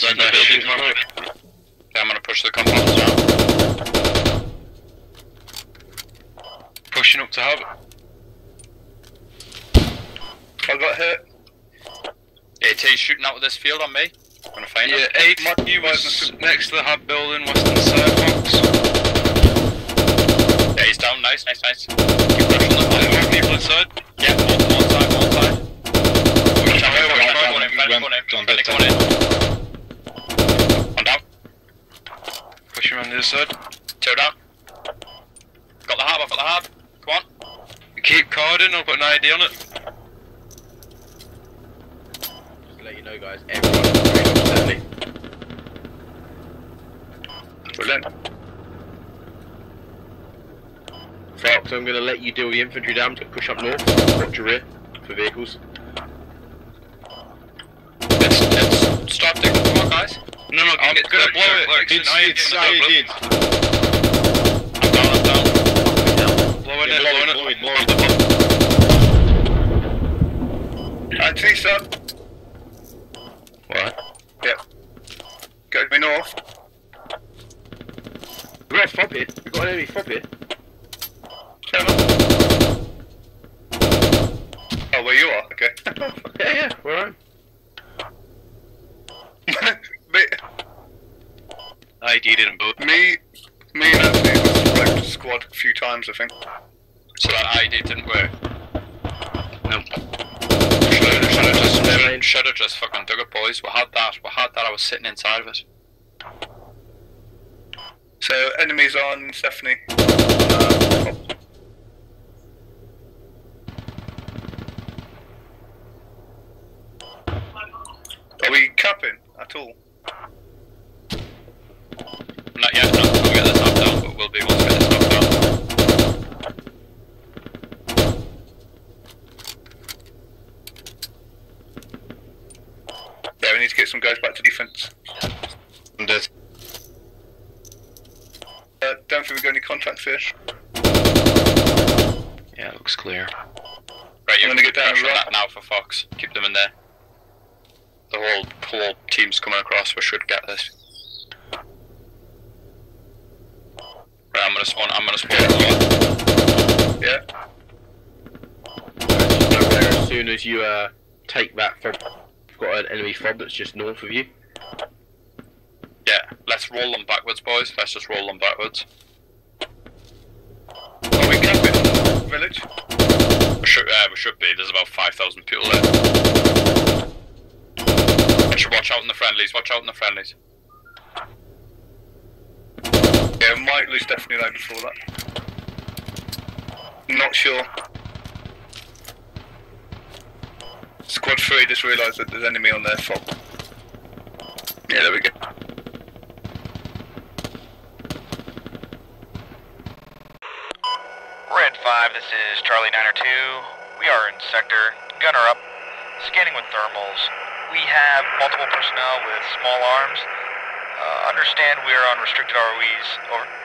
building. Yeah, I'm gonna push the compounds now. Pushing up to hub. I got hit. AT shooting out of this field on me. I'm gonna find Yeah, him. eight. He was next to the hub building, western side box. Yeah, he's down. Nice, nice, nice. Keep pushing. There's more people inside. Yeah, more, more side, more side. Push Down, away, friendly watch going in, friendly going in, Don't friendly get going in. One down, Push him on the other side. two down. Got the hab, I've got the hab. Come on. Keep carding, I'll put an IED on it. Just to let you know, guys, everyone's very upsetly. Brilliant. Fox, I'm going to let you deal with the infantry down to push up north. Watch your rear for vehicles. Let's, let's start digging. Come on, guys. No, no, I'm get, gonna blow it. Look, It's- it's, it's it's IED. IED. I'm down, I'm down. Blowing Yeah, it, blow it, blowing blow it. it, blow it. Anthony, sir. What? Yep. Go me north. We've got a fob here. We've got an enemy fob here. Turn on. Oh, where you are? Okay. Yeah, yeah, we're on. me, IED didn't boot. me, me and Anthony have split squad a few times, I think. So that IED didn't work. No. Should have just, should have just fucking dug it, boys. We had that. We had that. I was sitting inside of it. So enemies on Stephanie. Uh, are we capping at all? We'll be once we get this knocked down. Yeah, we need to get some guys back to defense. I'm dead. Uh, don't think we got any contact fish. Yeah, it looks clear. Right, you're gonna get down pressure on that now for Fox. Keep them in there. The whole whole team's coming across. We should get this. Right, I'm gonna spawn. I'm gonna spawn. Yeah. Where as soon as you uh, take that fob, you've got an enemy fob that's just north of you. Yeah, let's roll them backwards, boys. Let's just roll them backwards. Are we capping village? We should, uh, we should be. There's about 5,000 people there. We should watch out in the friendlies. Watch out in the friendlies. We might lose Stephanie though before that. Not sure. Squad 3 just realised that there's enemy on their fob. Yeah, there we go. Red 5, this is Charlie 902. We are in sector, gunner up, scanning with thermals. We have multiple personnel with small arms. Uh, understand we are on restricted ROEs. Over.